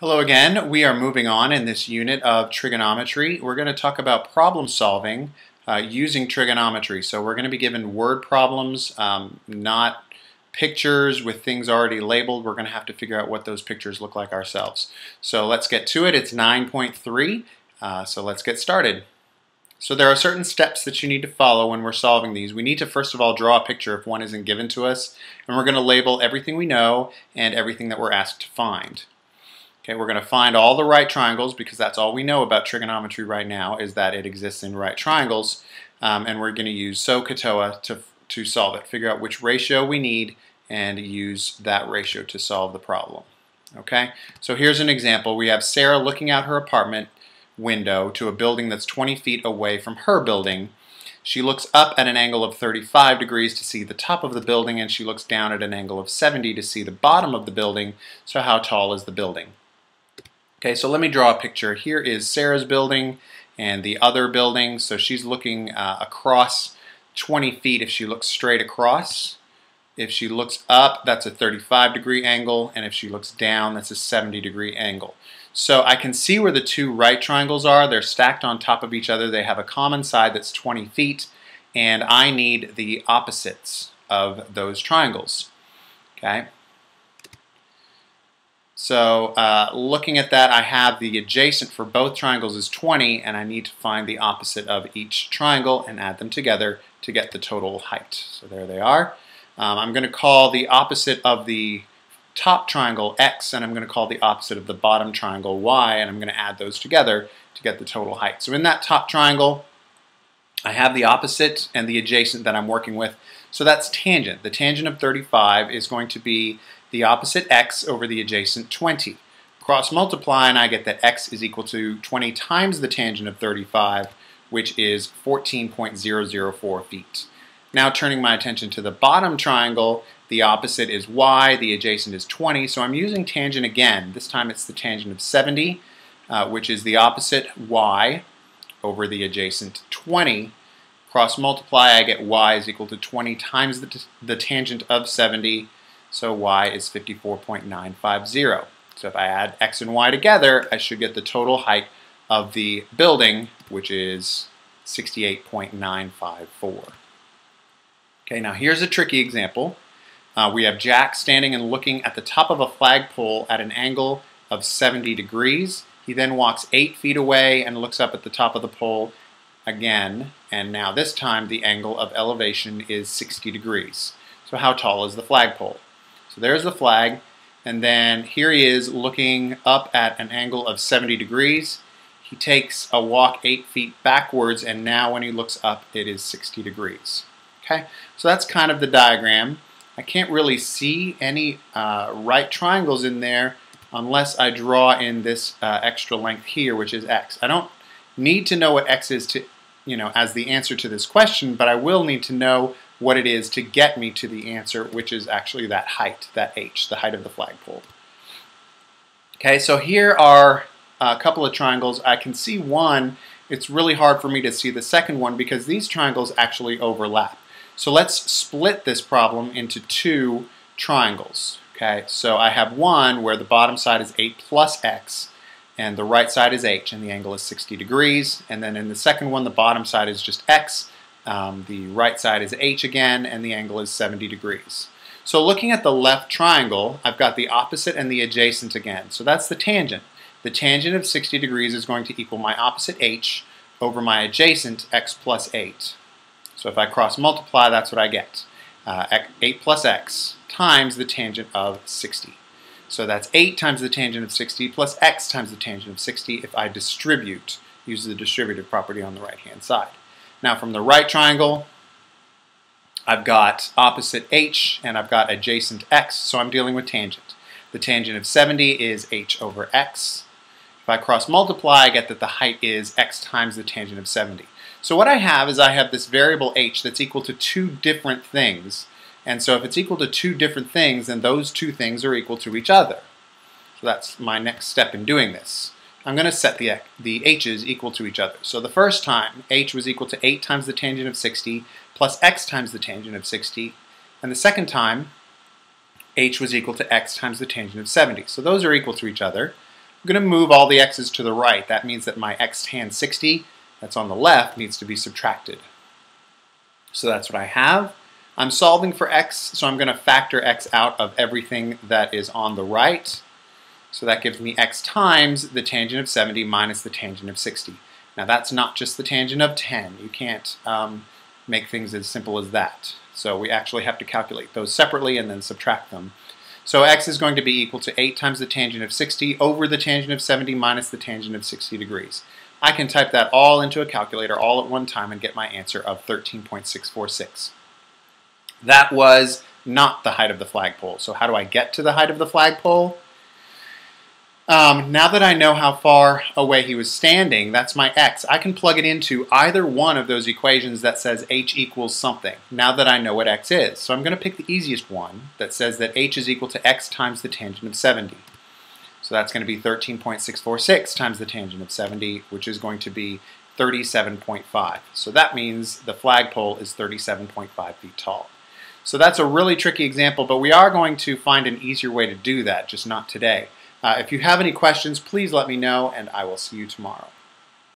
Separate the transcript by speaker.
Speaker 1: Hello again. We are moving on in this unit of trigonometry. We're going to talk about problem solving uh, using trigonometry. So we're going to be given word problems, um, not pictures with things already labeled. We're going to have to figure out what those pictures look like ourselves. So let's get to it. It's 9.3. Uh, so let's get started. So there are certain steps that you need to follow when we're solving these. We need to first of all draw a picture if one isn't given to us. And we're going to label everything we know and everything that we're asked to find. Okay, we're going to find all the right triangles because that's all we know about trigonometry right now is that it exists in right triangles. Um, and we're going to use SOHCAHTOA to, to solve it. Figure out which ratio we need and use that ratio to solve the problem. Okay, so here's an example. We have Sarah looking out her apartment window to a building that's 20 feet away from her building. She looks up at an angle of 35 degrees to see the top of the building and she looks down at an angle of 70 to see the bottom of the building. So how tall is the building? Okay, so let me draw a picture. Here is Sarah's building and the other building. So she's looking uh, across 20 feet if she looks straight across. If she looks up, that's a 35 degree angle, and if she looks down, that's a 70 degree angle. So I can see where the two right triangles are. They're stacked on top of each other. They have a common side that's 20 feet, and I need the opposites of those triangles. Okay, so uh, looking at that, I have the adjacent for both triangles is 20, and I need to find the opposite of each triangle and add them together to get the total height. So there they are. Um, I'm going to call the opposite of the top triangle x, and I'm going to call the opposite of the bottom triangle y, and I'm going to add those together to get the total height. So in that top triangle, I have the opposite and the adjacent that I'm working with. So that's tangent. The tangent of 35 is going to be the opposite x over the adjacent 20. Cross multiply and I get that x is equal to 20 times the tangent of 35, which is 14.004 feet. Now turning my attention to the bottom triangle, the opposite is y, the adjacent is 20, so I'm using tangent again. This time it's the tangent of 70, uh, which is the opposite y over the adjacent 20. Cross multiply, I get y is equal to 20 times the, the tangent of 70, so y is 54.950. So if I add x and y together, I should get the total height of the building, which is 68.954. Okay, now here's a tricky example. Uh, we have Jack standing and looking at the top of a flagpole at an angle of 70 degrees. He then walks 8 feet away and looks up at the top of the pole again, and now this time the angle of elevation is 60 degrees. So how tall is the flagpole? So there's the flag. And then here he is looking up at an angle of 70 degrees. He takes a walk 8 feet backwards, and now when he looks up, it is 60 degrees. Okay, so that's kind of the diagram. I can't really see any uh, right triangles in there unless I draw in this uh, extra length here, which is x. I don't need to know what x is to, you know, as the answer to this question, but I will need to know what it is to get me to the answer, which is actually that height, that h, the height of the flagpole. Okay, so here are a couple of triangles. I can see one. It's really hard for me to see the second one because these triangles actually overlap. So let's split this problem into two triangles. Okay, so I have one where the bottom side is 8 plus x, and the right side is h, and the angle is 60 degrees. And then in the second one, the bottom side is just x, um, the right side is h again, and the angle is 70 degrees. So looking at the left triangle, I've got the opposite and the adjacent again. So that's the tangent. The tangent of 60 degrees is going to equal my opposite h over my adjacent x plus 8. So if I cross multiply, that's what I get. Uh, 8 plus x times the tangent of 60. So that's 8 times the tangent of 60 plus x times the tangent of 60 if I distribute, use the distributive property on the right-hand side. Now from the right triangle, I've got opposite h and I've got adjacent x, so I'm dealing with tangent. The tangent of 70 is h over x. If I cross multiply, I get that the height is x times the tangent of 70. So what I have is I have this variable h that's equal to two different things. And so if it's equal to two different things, then those two things are equal to each other. So that's my next step in doing this. I'm going to set the, the h's equal to each other. So the first time, h was equal to 8 times the tangent of 60 plus x times the tangent of 60. And the second time, h was equal to x times the tangent of 70. So those are equal to each other. I'm going to move all the x's to the right. That means that my x tan 60 that's on the left needs to be subtracted. So that's what I have. I'm solving for x, so I'm going to factor x out of everything that is on the right. So that gives me x times the tangent of 70 minus the tangent of 60. Now that's not just the tangent of 10. You can't um, make things as simple as that. So we actually have to calculate those separately and then subtract them. So x is going to be equal to 8 times the tangent of 60 over the tangent of 70 minus the tangent of 60 degrees. I can type that all into a calculator all at one time and get my answer of 13.646. That was not the height of the flagpole. So how do I get to the height of the flagpole? Um, now that I know how far away he was standing, that's my x. I can plug it into either one of those equations that says h equals something, now that I know what x is. So I'm going to pick the easiest one that says that h is equal to x times the tangent of 70. So that's going to be 13.646 times the tangent of 70, which is going to be 37.5. So that means the flagpole is 37.5 feet tall. So that's a really tricky example, but we are going to find an easier way to do that, just not today. Uh, if you have any questions, please let me know, and I will see you tomorrow.